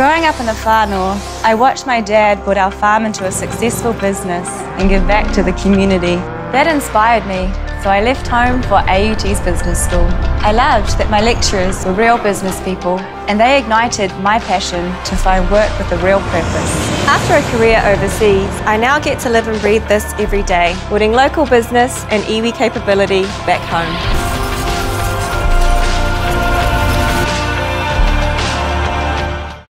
Growing up in the far north, I watched my dad put our farm into a successful business and give back to the community. That inspired me, so I left home for AUT's business school. I loved that my lecturers were real business people and they ignited my passion to find work with a real purpose. After a career overseas, I now get to live and breathe this every day, building local business and iwi capability back home.